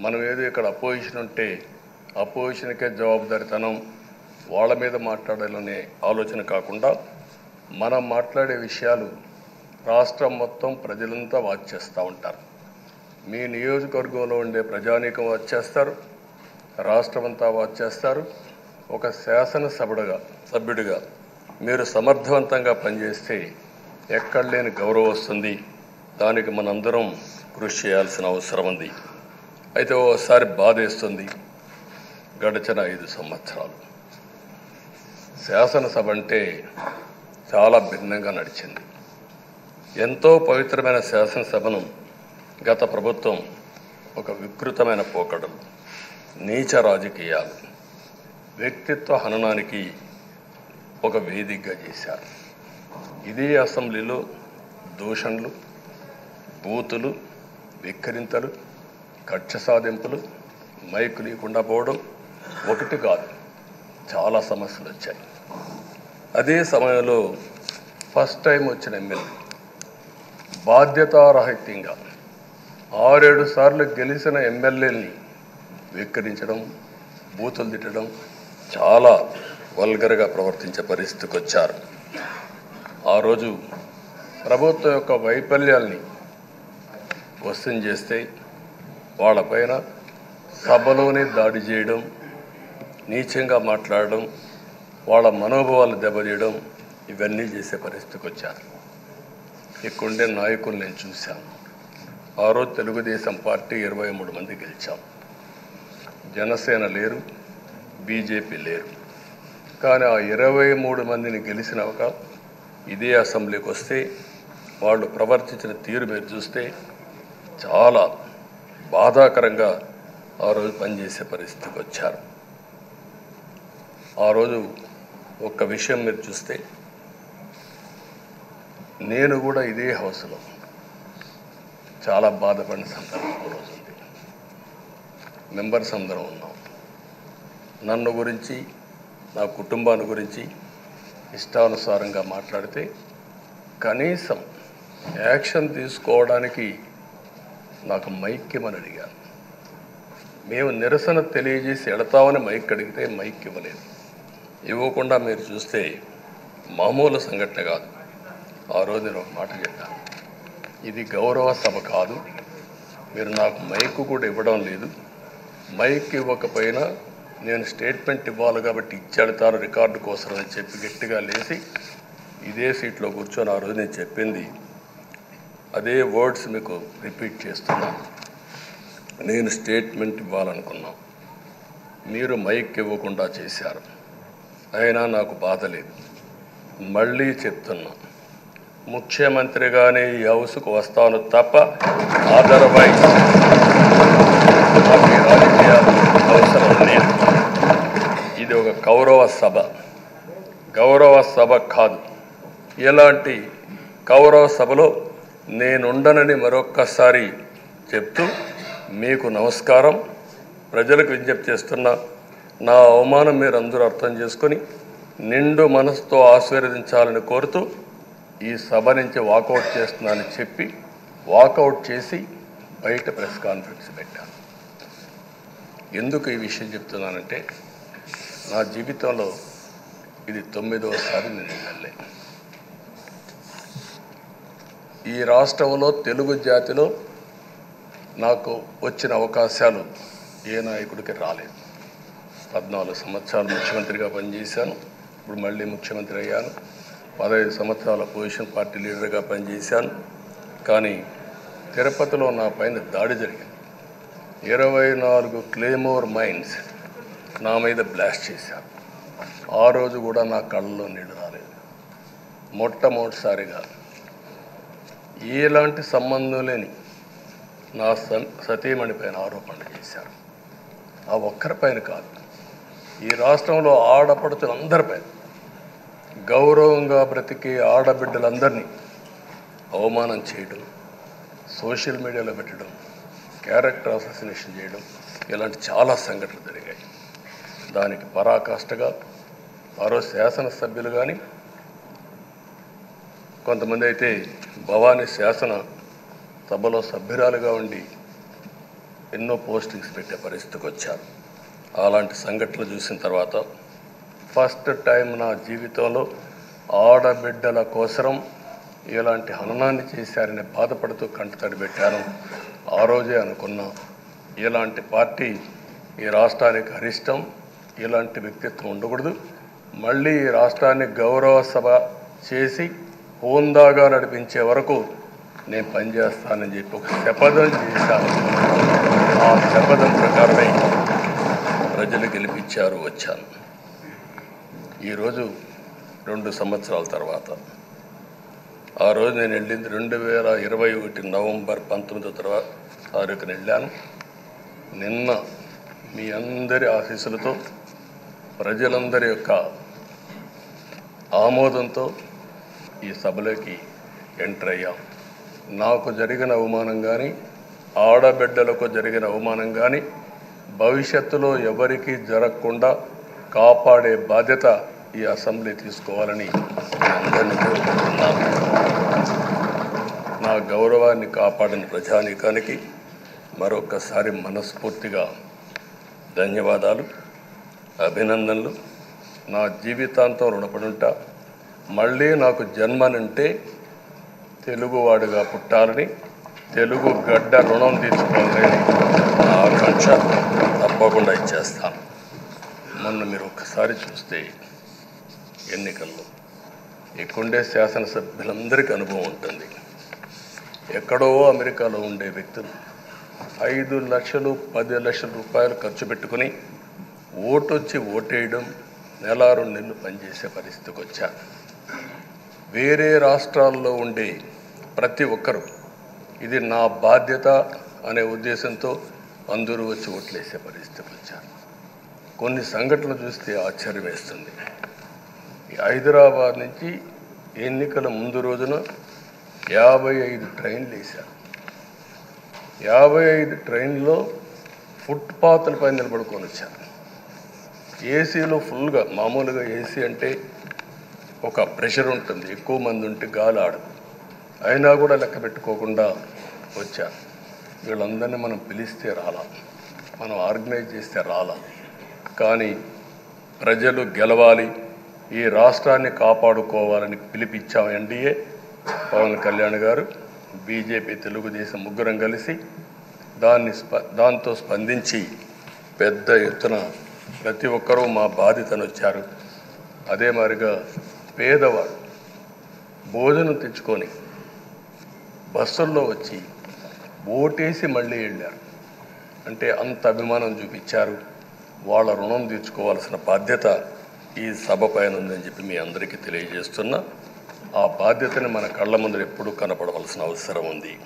మనం ఏదో ఇక్కడ అపోజిషన్ ఉంటే అపోజిషన్కే జవాబుదారితనం వాళ్ళ మీద మాట్లాడాలనే ఆలోచన కాకుండా మనం మాట్లాడే విషయాలు రాష్ట్రం మొత్తం ప్రజలంతా వాచ్ చేస్తూ ఉంటారు. మీ నియోజకవర్గంలో ఉండే ప్రజానీకం వాచ్ చేస్తారు. రాష్ట్రం అంతా వాచ్ చేస్తారు. ఒక శాసనసభ్యుడిగా సభ్యుడిగా మీరు సమర్థవంతంగా పనిచేస్తే ఎక్కడ లేని గౌరవం వస్తుంది. దానికి మనందరం కృషి చేయాల్సిన అవసరం ఉంది. అయితే ఓసారి బాధేస్తుంది. గడిచిన ఐదు సంవత్సరాలు. శాసనసభ అంటే చాలా భిన్నంగా నడిచింది. ఎంతో పవిత్రమైన శాసనసభను గత ప్రభుత్వం ఒక వికృతమైన పోకడలు నీచ రాజకీయాలు వ్యక్తిత్వ హననానికి ఒక వేదికగా చేశారు. ఇదే అసెంబ్లీలో దూషణలు బూతులు విక్కరింతలు కక్ష సాధింపులు మైకు లేకుండా పోవడం ఒకటి కాదు. చాలా సమస్యలు వచ్చాయి. అదే సమయంలో ఫస్ట్ టైం వచ్చిన ఎమ్మెల్యే బాధ్యతారహిత్యంగా ఆరేడు సార్లు గెలిచిన ఎమ్మెల్యేని వెక్కిరించడం బూతులు తిట్టడం చాలా వల్గర్గా ప్రవర్తించే పరిస్థితికి వచ్చారు. ఆ రోజు ప్రభుత్వం యొక్క వైఫల్యాల్ని క్వశ్చన్ చేస్తే వాళ్ళపైన సభలోనే దాడి చేయడం నీచంగా మాట్లాడడం వాళ్ళ మనోభావాలు దెబ్బతీయడం ఇవన్నీ చేసే పరిస్థితికి వచ్చారు. ఇక్కడుండే నాయకులు నేను చూశాను. ఆ రోజు తెలుగుదేశం పార్టీ ఇరవై మూడు మంది గెలిచాం. జనసేన లేరు బీజేపీ లేరు. కానీ ఆ ఇరవై మూడు మందిని గెలిచిన ఒక ఇదే అసెంబ్లీకి వస్తే వాళ్ళు ప్రవర్తించిన తీరు మీరు చూస్తే చాలా బాధాకరంగా ఆ రోజు పనిచేసే పరిస్థితికి వచ్చారు. ఆ రోజు ఒక్క విషయం మీరు చూస్తే నేను కూడా ఇదే హౌస్లో చాలా బాధపడిన సందర్భం రోజు ఉంది. మెంబర్స్ అందరం ఉన్నాం. నన్ను గురించి నా కుటుంబాన్ని గురించి ఇష్టానుసారంగా మాట్లాడితే కనీసం యాక్షన్ తీసుకోవడానికి నాకు మైక్ ఇవ్వమని అడిగాను మేము నిరసన తెలియజేసి ఎడతామని మైక్ అడిగితే మైక్ ఇవ్వలేదు. ఇవ్వకుండా మీరు చూస్తే మామూలు సంఘటన కాదు. ఆ రోజు నేను ఒక మాట చెప్పాను. ఇది గౌరవ సభ కాదు. మీరు నాకు మైక్ కూడా ఇవ్వడం లేదు. మైక్ ఇవ్వకపోయినా నేను స్టేట్మెంట్ ఇవ్వాలి కాబట్టి ఇచ్చేడతాను రికార్డు కోసం అని చెప్పి గట్టిగా లేచి ఇదే సీట్లో కూర్చొని ఆ రోజు నేను చెప్పింది అదే వర్డ్స్ మీకు రిపీట్ చేస్తున్నాను నేను స్టేట్మెంట్ ఇవ్వాలనుకున్నాం. మీరు మైక్ ఇవ్వకుండా చేశారు. అయినా నాకు బాధ లేదు. మళ్ళీ చెప్తున్నా. ముఖ్యమంత్రిగానే ఈ హౌస్కు వస్తాను తప్ప అదర్వైజ్ రాజకీయాలు అవసరం లేదు. ఇది ఒక గౌరవ సభ. గౌరవ సభ కాదు. ఇలాంటి గౌరవ సభలో నేనుండనని మరొక్కసారి చెప్తూ మీకు నమస్కారం. ప్రజలకు విజ్ఞప్తి చేస్తున్నా నా అవమానం మీరు అందరూ అర్థం చేసుకొని నిండు మనసుతో ఆశీర్వదించాలని కోరుతూ ఈ సభ నుంచి వాకౌట్ చేస్తున్నానని చెప్పి వాకౌట్ చేసి బయట ప్రెస్ కాన్ఫరెన్స్ పెట్టాను. ఎందుకు ఈ విషయం చెప్తున్నానంటే నా జీవితంలో ఇది తొమ్మిదవసారి నేను ఎమ్మెల్యే ఈ రాష్ట్రంలో తెలుగు జాతిలో నాకు వచ్చిన అవకాశాలు ఏ నాయకుడికి రాలేదు. పద్నాలుగు సంవత్సరాలు ముఖ్యమంత్రిగా పనిచేశాను. ఇప్పుడు మళ్ళీ ముఖ్యమంత్రి అయ్యాను. పదహైదు సంవత్సరాల పొజిషన్ పార్టీ లీడర్గా పనిచేశాను. కానీ తిరుపతిలో నా పైన దాడి జరిగింది. ఇరవై నాలుగు క్లేమోర్ మైన్స్ నా మీద బ్లాస్ట్ చేశారు. ఆ రోజు కూడా నా కళ్ళలో నీళ్ళు రాలేదు. మొట్టమొదటిసారిగా ఎలాంటి సంబంధం లేని నా సన్ సతీమణి పైన ఆరోపణలు చేశారు. ఆ ఒక్కరిపైన కాదు. ఈ రాష్ట్రంలో ఆడపడుతులందరిపైన గౌరవంగా బ్రతికే ఆడబిడ్డలందరినీ అవమానం చేయడం సోషల్ మీడియాలో పెట్టడం క్యారెక్టర్ అసోసినేషన్ చేయడం ఇలాంటి చాలా సంఘటనలు జరిగాయి. దానికి పరాకాష్ఠగా మరో శాసనసభ్యులు కానీ కొంతమంది అయితే భవానీ శాసన సభలో సభ్యురాలుగా ఉండి ఎన్నో పోస్టింగ్స్ పెట్టే పరిస్థితికి వచ్చారు. అలాంటి సంఘటనలు చూసిన తర్వాత ఫస్ట్ టైం నా జీవితంలో ఆడబిడ్డల కోసరం ఇలాంటి హననాన్ని చేశారని బాధపడుతూ కంటతడి పెట్టాను. ఆ రోజే అనుకున్నా ఇలాంటి పార్టీ ఈ రాష్ట్రానికి అరిష్టం ఇలాంటి వ్యక్తిత్వం ఉండకూడదు. మళ్ళీ ఈ రాష్ట్రాన్ని గౌరవ సభ చేసి హోందాగా నడిపించే వరకు నేను పనిచేస్తానని చెప్పి ఒక శపథం చేశాను. ఆ శపథం ప్రకారమే ప్రజలు గెలిపించారు వచ్చాను ఈరోజు రెండు సంవత్సరాల తర్వాత. ఆ రోజు నేను వెళ్ళింది రెండు వేల ఇరవై ఒకటి నవంబర్ పంతొమ్మిదో తర్వాత తారీఖున వెళ్ళాను. నిన్న మీ అందరి ఆశీస్సులతో ప్రజలందరి యొక్క ఆమోదంతో ఈ సభలోకి ఎంటర్ అయ్యాం. నాకు జరిగిన అవమానం కానీ ఆడబిడ్డలకు జరిగిన అవమానం కానీ భవిష్యత్తులో ఎవరికీ జరగకుండా కాపాడే బాధ్యత ఈ అసెంబ్లీ తీసుకోవాలని అందరినీ కోరుకుంటున్నాను. నా గౌరవాన్ని కాపాడిన ప్రజానీకానికి మరొకసారి మనస్ఫూర్తిగా ధన్యవాదాలు అభినందనలు. నా జీవితాంతం రుణపడుంటా మళ్ళీ నాకు జన్మనంటే తెలుగువాడుగా పుట్టాలని తెలుగు గడ్డ రుణం తీసుకోవాలని నా ఆకాంక్ష తప్పకుండా ఇచ్చేస్తాను. మొన్న మీరు ఒక్కసారి చూస్తే ఎన్నికల్లో ఇక్కడుండే శాసనసభ్యులందరికీ అనుభవం ఉంటుంది. ఎక్కడో అమెరికాలో ఉండే వ్యక్తులు ఐదు లక్షలు పది లక్షల రూపాయలు ఖర్చు పెట్టుకుని ఓటొచ్చి ఓటేయడం నెల రెండు నెలలు పనిచేసే పరిస్థితికి వచ్చారు. వేరే రాష్ట్రాల్లో ఉండే ప్రతి ఒక్కరూ ఇది నా బాధ్యత అనే ఉద్దేశంతో అందరూ వచ్చి ఓట్లేసే పరిస్థితి వచ్చారు. కొన్ని సంఘటనలు చూస్తే ఆశ్చర్యం వేస్తుంది. హైదరాబాద్ నుంచి ఎన్నికల ముందు రోజున యాభై ఐదు ట్రైన్లు వేశారు. యాభై ఐదు ట్రైన్లో ఫుట్పాత్లపై నిలబడుకొని వచ్చారు. ఏసీలో ఫుల్గా మామూలుగా ఏసీ అంటే ఒక ప్రెషర్ ఉంటుంది. ఎక్కువ మంది ఉంటే గాలి ఆడదు. అయినా కూడా లెక్క పెట్టుకోకుండా వచ్చారు వీళ్ళందరినీ మనం పిలిస్తే రాలా. మనం ఆర్గనైజ్ చేస్తే రాలా. కానీ ప్రజలు గెలవాలి. ఈ రాష్ట్రాన్ని కాపాడుకోవాలని పిలిపించాం ఎన్డీఏ పవన్ కళ్యాణ్ గారు బీజేపీ తెలుగుదేశం ముగ్గురం కలిసి దాన్ని స్ప దాంతో స్పందించి పెద్ద ఎత్తున ప్రతి ఒక్కరూ మా బాధితను వచ్చారు. అదే మాదిరిగా పేదవాడు భోజనం తెచ్చుకొని బస్సుల్లో వచ్చి ఓటేసి మళ్ళీ వెళ్ళారు. అంటే అంత అభిమానం చూపించారు. వాళ్ళ రుణం తీర్చుకోవాల్సిన బాధ్యత ఈ సభ పైన ఉందని చెప్పి మీ అందరికీ తెలియజేస్తున్నా. ఆ బాధ్యతని మన కళ్ళ ముందు ఎప్పుడూ కనపడవలసిన అవసరం ఉంది.